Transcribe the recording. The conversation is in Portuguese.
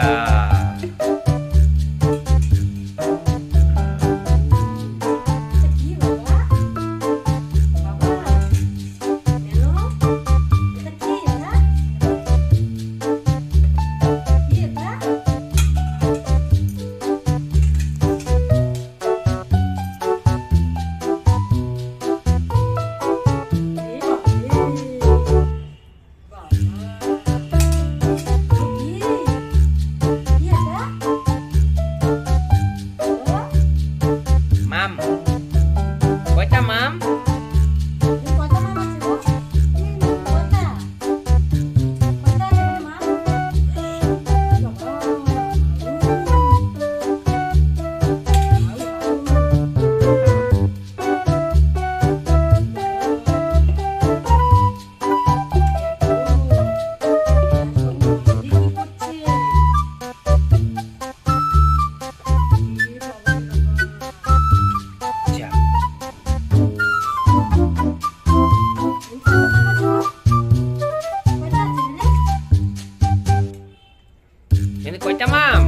啊 มัม Sino ko tamam.